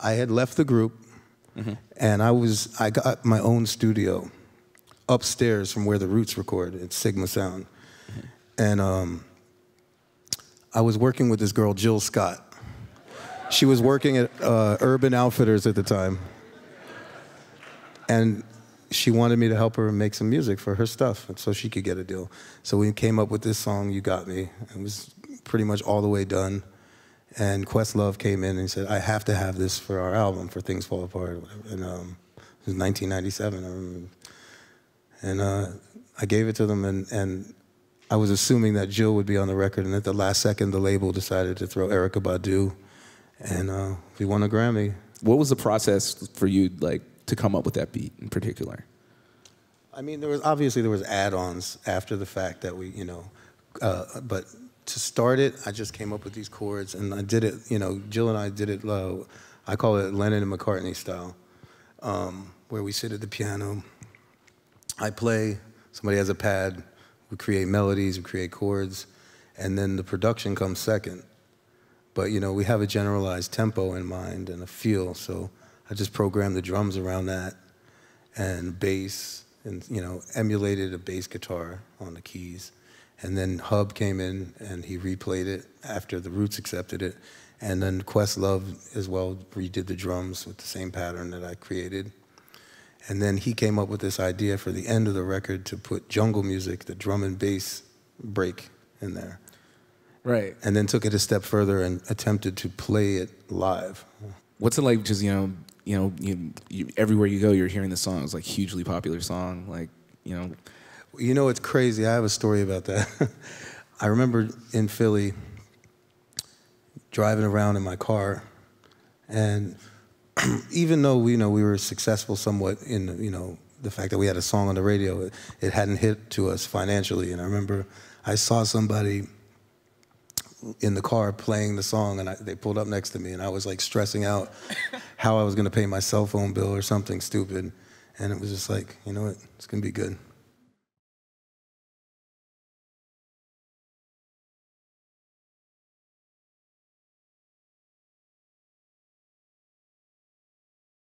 I had left the group, Mm-hmm. and I was I got my own studio upstairs from where the Roots record at Sigma Sound, Mm-hmm. and um, I was working with this girl Jill Scott. She was working at uh, Urban Outfitters at the time, and she wanted me to help her make some music for her stuff, so she could get a deal. So we came up with this song, "You Got Me." It was pretty much all the way done. And Questlove came in and he said, "I have to have this for our album, for Things Fall Apart." And um, it was 1997. I remember. And uh, I gave it to them, and, and I was assuming that Jill would be on the record. And at the last second, the label decided to throw Erykah Badu, and uh, we won a Grammy. What was the process for you like to come up with that beat in particular? I mean, there was obviously there was add-ons after the fact that we, you know, uh, but to start it, I just came up with these chords and I did it. You know, Jill and I did it. low. I call it Lennon and McCartney style, um, where we sit at the piano. I play. Somebody has a pad. We create melodies. We create chords, and then the production comes second. But you know, we have a generalized tempo in mind and a feel. So I just programmed the drums around that and bass and you know emulated a bass guitar on the keys and then hub came in and he replayed it after the roots accepted it and then questlove as well redid the drums with the same pattern that i created and then he came up with this idea for the end of the record to put jungle music the drum and bass break in there Right. and then took it a step further and attempted to play it live What's it like? Just you know, you know, you, you, everywhere you go, you're hearing the song. It's like hugely popular song. Like you know, You know, it's crazy. I have a story about that. I remember in Philly driving around in my car, and even though we you know we were successful somewhat in you know the fact that we had a song on the radio, it, it hadn't hit to us financially. And I remember I saw somebody in the car playing the song, and I, they pulled up next to me, and I was like stressing out how I was going to pay my cell phone bill or something stupid, and it was just like, you know what, it's going to be good.